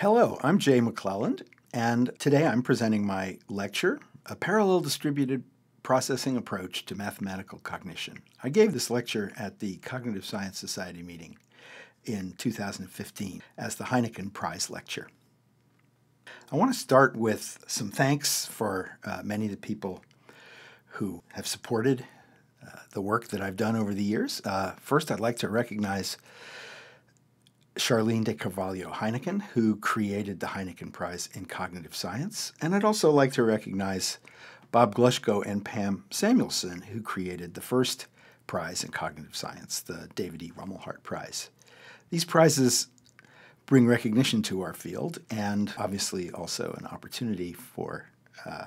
Hello, I'm Jay McClelland, and today I'm presenting my lecture, A Parallel Distributed Processing Approach to Mathematical Cognition. I gave this lecture at the Cognitive Science Society meeting in 2015 as the Heineken Prize Lecture. I want to start with some thanks for uh, many of the people who have supported uh, the work that I've done over the years. Uh, first, I'd like to recognize Charlene de Carvalho Heineken, who created the Heineken Prize in Cognitive Science. And I'd also like to recognize Bob Glushko and Pam Samuelson, who created the first prize in cognitive science, the David E. Rumelhart Prize. These prizes bring recognition to our field and obviously also an opportunity for uh,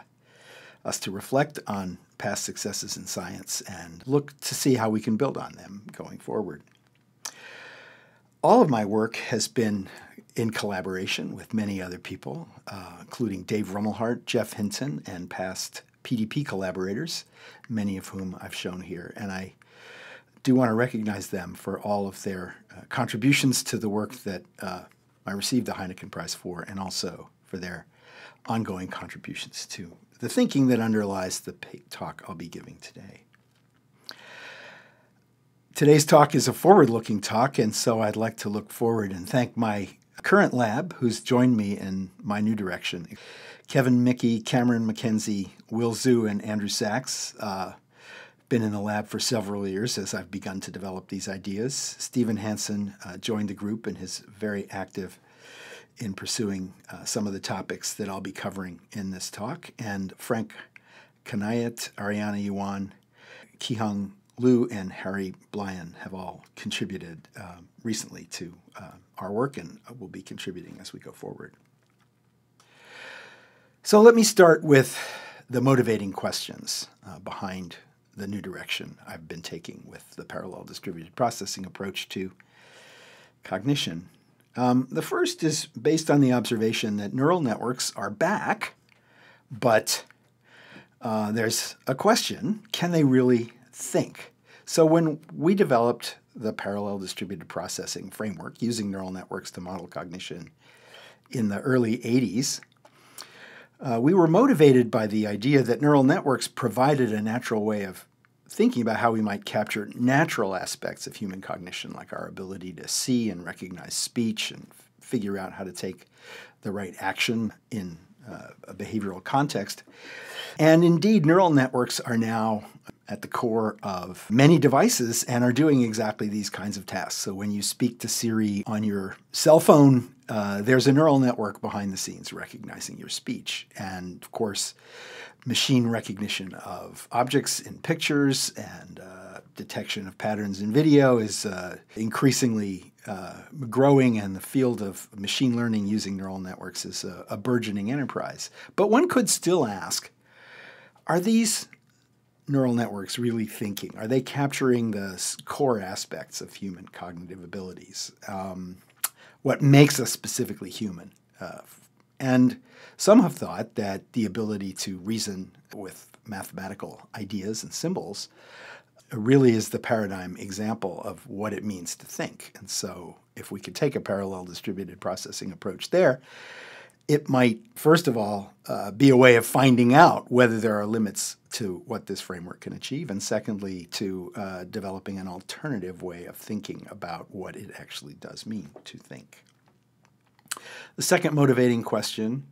us to reflect on past successes in science and look to see how we can build on them going forward. All of my work has been in collaboration with many other people, uh, including Dave Rumelhart, Geoff Hinton, and past PDP collaborators, many of whom I've shown here. And I do want to recognize them for all of their uh, contributions to the work that uh, I received the Heineken Prize for, and also for their ongoing contributions to the thinking that underlies the talk I'll be giving today. Today's talk is a forward looking talk, and so I'd like to look forward and thank my current lab who's joined me in my new direction. Kevin Mickey, Cameron McKenzie, Will Zhu, and Andrew Saxe. Uh, been in the lab for several years as I've begun to develop these ideas. Stephen Hansen uh, joined the group and is very active in pursuing uh, some of the topics that I'll be covering in this talk. And Frank Kanayat, Ariana Yuan, Kihung Liu and Harry Blyan have all contributed uh, recently to uh, our work and will be contributing as we go forward. So let me start with the motivating questions uh, behind the new direction I've been taking with the parallel distributed processing approach to cognition. Um, the first is based on the observation that neural networks are back, but uh, there's a question can they really think. So when we developed the parallel distributed processing framework using neural networks to model cognition in the early 80s, uh, we were motivated by the idea that neural networks provided a natural way of thinking about how we might capture natural aspects of human cognition, like our ability to see and recognize speech and figure out how to take the right action in a behavioral context. And indeed, neural networks are now at the core of many devices and are doing exactly these kinds of tasks. So when you speak to Siri on your cell phone, uh, there's a neural network behind the scenes recognizing your speech. And of course, machine recognition of objects in pictures and uh, detection of patterns in video is uh, increasingly uh, growing, and the field of machine learning using neural networks is a, a burgeoning enterprise. But one could still ask are these neural networks really thinking? Are they capturing the core aspects of human cognitive abilities? Um, what makes us specifically human? Uh, and some have thought that the ability to reason with mathematical ideas and symbols really is the paradigm example of what it means to think. And so, if we could take a parallel distributed processing approach there, it might, first of all, uh, be a way of finding out whether there are limits to what this framework can achieve, and secondly, to uh, developing an alternative way of thinking about what it actually does mean to think. The second motivating question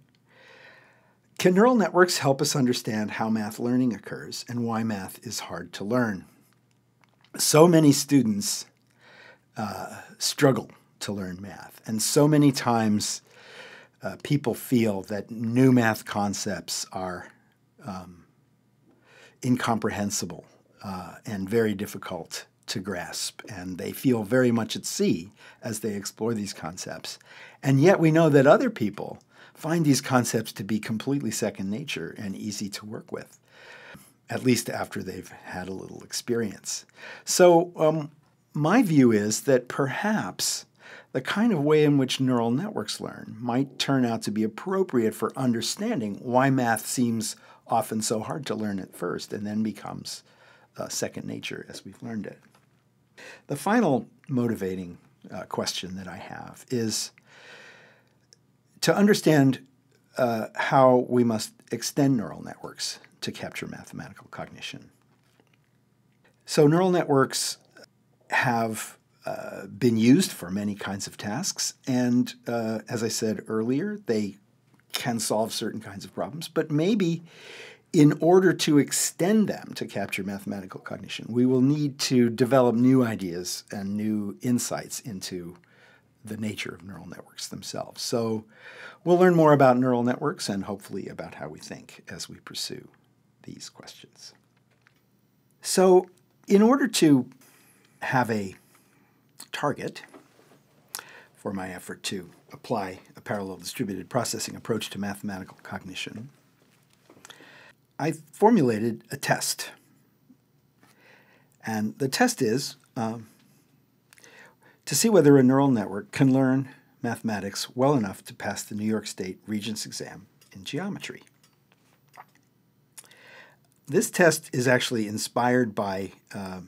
Can neural networks help us understand how math learning occurs and why math is hard to learn? So many students uh, struggle to learn math, and so many times uh, people feel that new math concepts are um, incomprehensible uh, and very difficult to grasp, and they feel very much at sea as they explore these concepts. And yet, we know that other people find these concepts to be completely second nature and easy to work with, at least after they've had a little experience. So, um, my view is that perhaps the kind of way in which neural networks learn might turn out to be appropriate for understanding why math seems often so hard to learn at first and then becomes uh, second nature as we've learned it. The final motivating uh, question that I have is to understand uh, how we must extend neural networks to capture mathematical cognition. So, neural networks have uh, been used for many kinds of tasks, and uh, as I said earlier, they can solve certain kinds of problems, but maybe in order to extend them to capture mathematical cognition, we will need to develop new ideas and new insights into the nature of neural networks themselves. So we'll learn more about neural networks and hopefully about how we think as we pursue these questions. So, in order to have a target for my effort to apply a parallel distributed processing approach to mathematical cognition, I formulated a test. And the test is um, to see whether a neural network can learn mathematics well enough to pass the New York State Regents exam in geometry. This test is actually inspired by um,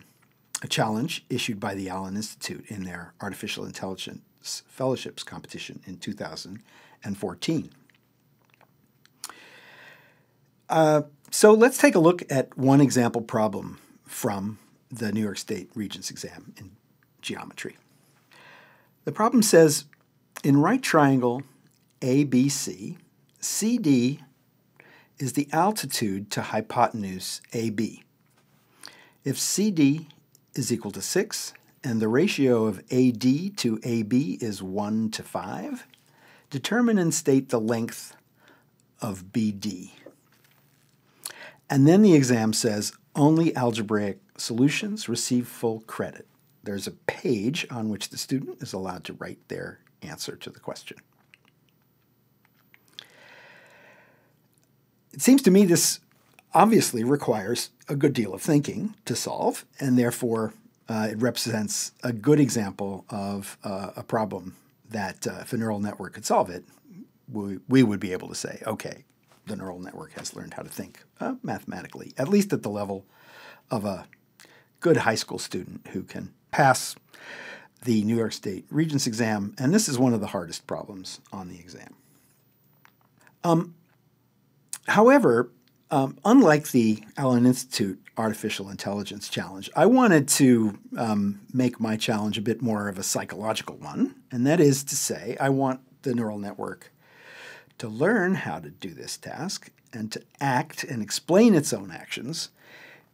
a challenge issued by the Allen Institute in their Artificial Intelligence Fellowships competition in 2014. Uh, so let's take a look at one example problem from the New York State Regents exam in geometry. The problem says in right triangle ABC, CD is the altitude to hypotenuse AB. If CD is equal to 6 and the ratio of AD to AB is 1 to 5, determine and state the length of BD. And then the exam says only algebraic solutions receive full credit. There's a page on which the student is allowed to write their answer to the question. It seems to me this obviously requires a good deal of thinking to solve, and therefore uh, it represents a good example of uh, a problem that uh, if a neural network could solve it, we, we would be able to say, okay, the neural network has learned how to think uh, mathematically, at least at the level of a good high school student who can pass the New York State Regents exam, and this is one of the hardest problems on the exam. Um, however, um, unlike the Allen Institute Artificial Intelligence Challenge, I wanted to um, make my challenge a bit more of a psychological one, and that is to say, I want the neural network to learn how to do this task and to act and explain its own actions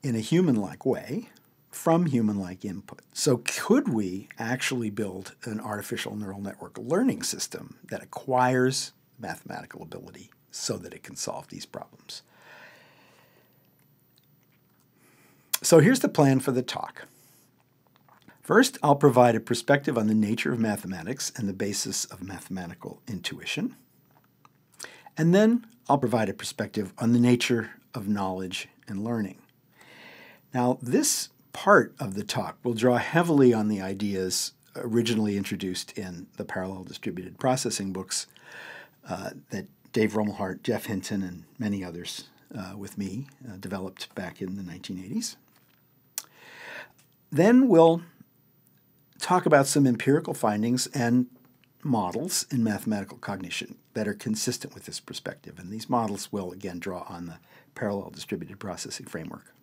in a human like way from human like input. So, could we actually build an artificial neural network learning system that acquires mathematical ability so that it can solve these problems? So, here's the plan for the talk. First, I'll provide a perspective on the nature of mathematics and the basis of mathematical intuition. And then I'll provide a perspective on the nature of knowledge and learning. Now, this part of the talk will draw heavily on the ideas originally introduced in the parallel distributed processing books uh, that Dave Rumelhart, Geoff Hinton, and many others uh, with me uh, developed back in the 1980s. Then we'll talk about some empirical findings and models in mathematical cognition that are consistent with this perspective. And these models will again draw on the parallel distributed processing framework.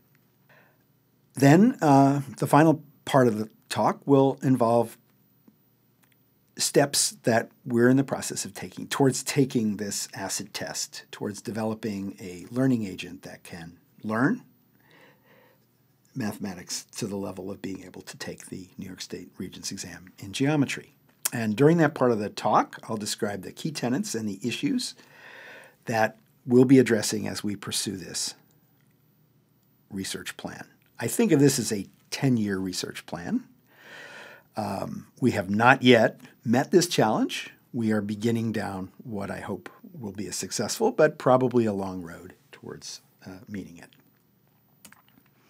Then uh, the final part of the talk will involve steps that we're in the process of taking towards taking this acid test, towards developing a learning agent that can learn mathematics to the level of being able to take the New York State Regents exam in geometry. And during that part of the talk, I'll describe the key tenets and the issues that we'll be addressing as we pursue this research plan. I think of this as a 10 year research plan. Um, we have not yet met this challenge. We are beginning down what I hope will be a successful, but probably a long road towards uh, meeting it.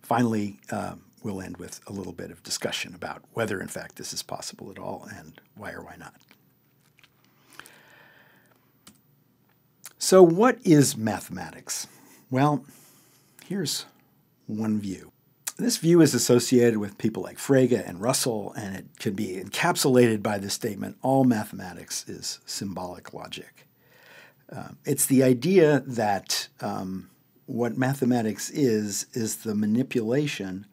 Finally, um, we'll end with a little bit of discussion about whether, in fact, this is possible at all and why or why not. So, what is mathematics? Well, here's one view. This view is associated with people like Frege and Russell, and it can be encapsulated by the statement all mathematics is symbolic logic. Uh, it's the idea that um, what mathematics is, is the manipulation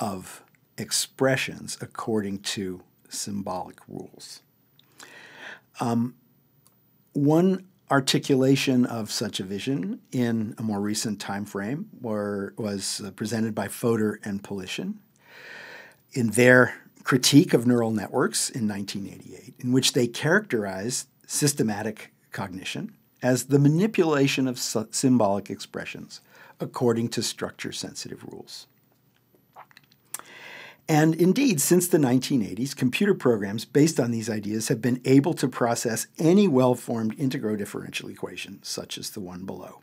of expressions according to symbolic rules. Um, one articulation of such a vision in a more recent time frame were, was uh, presented by Fodor and Pylyshyn in their critique of neural networks in 1988, in which they characterized systematic cognition as the manipulation of symbolic expressions according to structure sensitive rules. And indeed, since the 1980s, computer programs based on these ideas have been able to process any well formed integral differential equation, such as the one below.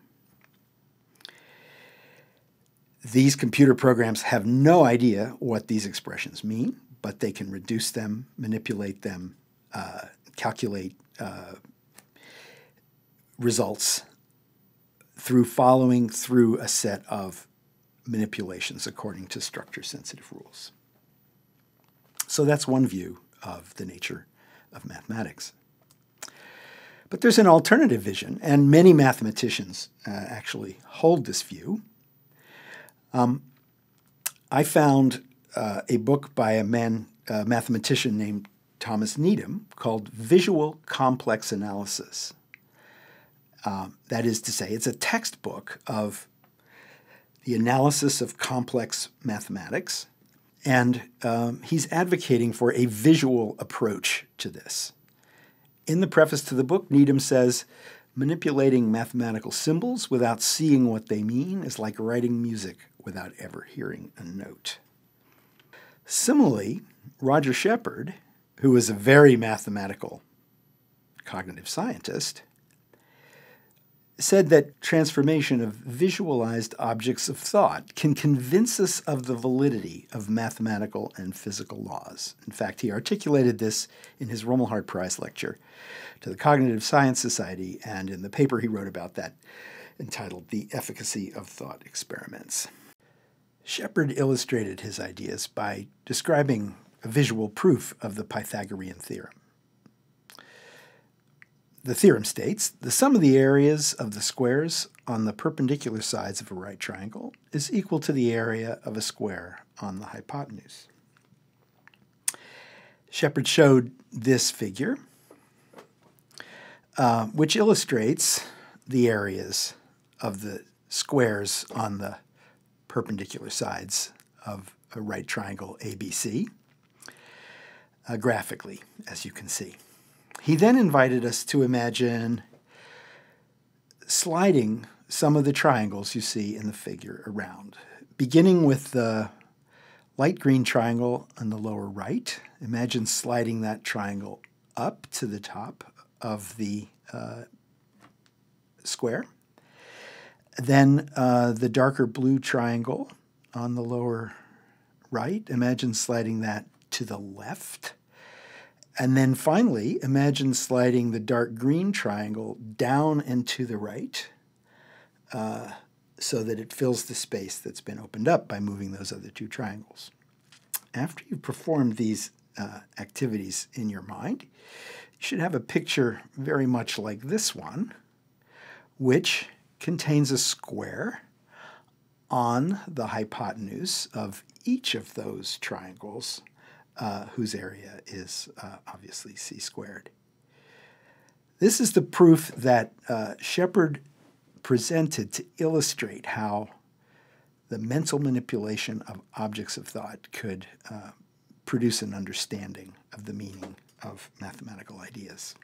These computer programs have no idea what these expressions mean, but they can reduce them, manipulate them, uh, calculate uh, results through following through a set of manipulations according to structure sensitive rules. So that's one view of the nature of mathematics. But there's an alternative vision, and many mathematicians uh, actually hold this view. Um, I found uh, a book by a man, a mathematician named Thomas Needham called Visual Complex Analysis. Um, that is to say, it's a textbook of the analysis of complex mathematics, and um, he's advocating for a visual approach to this. In the preface to the book, Needham says, manipulating mathematical symbols without seeing what they mean is like writing music without ever hearing a note. Similarly, Roger Shepard, who is a very mathematical cognitive scientist, said that transformation of visualized objects of thought can convince us of the validity of mathematical and physical laws. In fact, he articulated this in his Rumelhart Prize lecture to the Cognitive Science Society and in the paper he wrote about that entitled The Efficacy of Thought Experiments. Shepard illustrated his ideas by describing a visual proof of the Pythagorean theorem. The theorem states the sum of the areas of the squares on the perpendicular sides of a right triangle is equal to the area of a square on the hypotenuse. Shepard showed this figure, uh, which illustrates the areas of the squares on the perpendicular sides of a right triangle ABC uh, graphically, as you can see. He then invited us to imagine sliding some of the triangles you see in the figure around, beginning with the light green triangle on the lower right. Imagine sliding that triangle up to the top of the uh, square. Then uh, the darker blue triangle on the lower right, imagine sliding that to the left. And then finally, imagine sliding the dark green triangle down and to the right uh, so that it fills the space that's been opened up by moving those other two triangles. After you've performed these uh, activities in your mind, you should have a picture very much like this one, which contains a square on the hypotenuse of each of those triangles uh, whose area is uh, obviously c squared. This is the proof that uh, Shepard presented to illustrate how the mental manipulation of objects of thought could uh, produce an understanding of the meaning of mathematical ideas.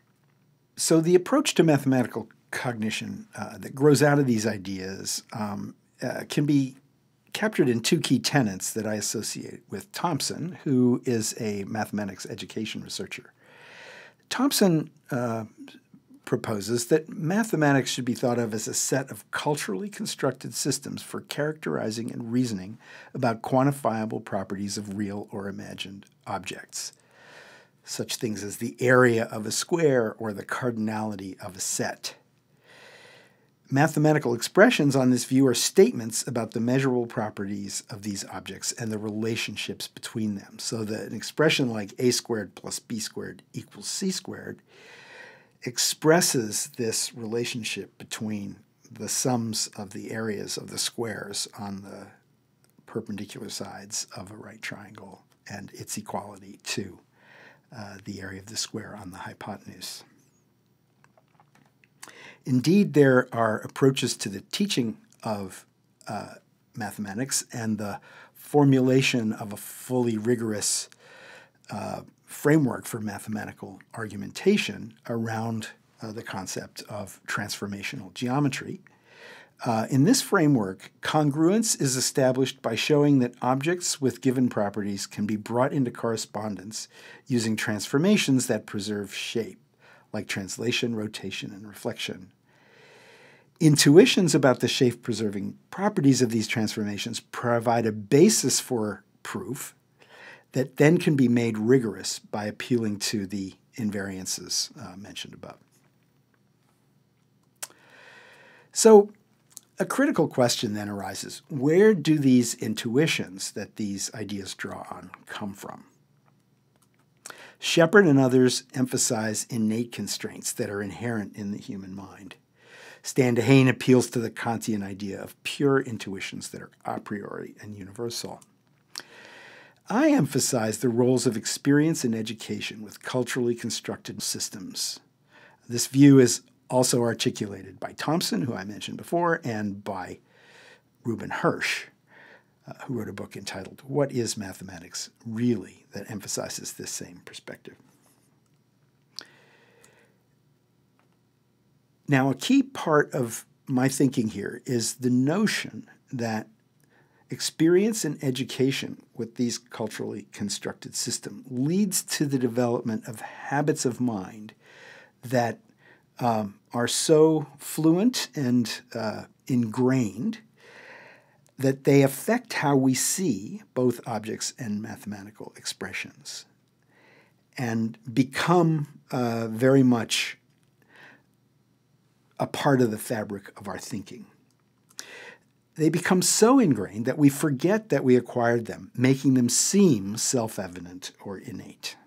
So, the approach to mathematical cognition uh, that grows out of these ideas um, uh, can be captured in two key tenets that I associate with Thompson, who is a mathematics education researcher. Thompson uh, proposes that mathematics should be thought of as a set of culturally constructed systems for characterizing and reasoning about quantifiable properties of real or imagined objects, such things as the area of a square or the cardinality of a set. Mathematical expressions on this view are statements about the measurable properties of these objects and the relationships between them. So that an expression like a squared plus b squared equals c squared expresses this relationship between the sums of the areas of the squares on the perpendicular sides of a right triangle and its equality to uh, the area of the square on the hypotenuse. Indeed, there are approaches to the teaching of uh, mathematics and the formulation of a fully rigorous uh, framework for mathematical argumentation around uh, the concept of transformational geometry. Uh, in this framework, congruence is established by showing that objects with given properties can be brought into correspondence using transformations that preserve shape, like translation, rotation, and reflection. Intuitions about the shape preserving properties of these transformations provide a basis for proof that then can be made rigorous by appealing to the invariances uh, mentioned above. So, a critical question then arises where do these intuitions that these ideas draw on come from? Shepard and others emphasize innate constraints that are inherent in the human mind. Stan Dehaene appeals to the Kantian idea of pure intuitions that are a priori and universal. I emphasize the roles of experience and education with culturally constructed systems. This view is also articulated by Thompson, who I mentioned before, and by Reuben Hersh, uh, who wrote a book entitled What is Mathematics Really? that emphasizes this same perspective. Now, a key part of my thinking here is the notion that experience and education with these culturally constructed systems leads to the development of habits of mind that um, are so fluent and uh, ingrained that they affect how we see both objects and mathematical expressions and become uh, very much a part of the fabric of our thinking. They become so ingrained that we forget that we acquired them, making them seem self evident or innate.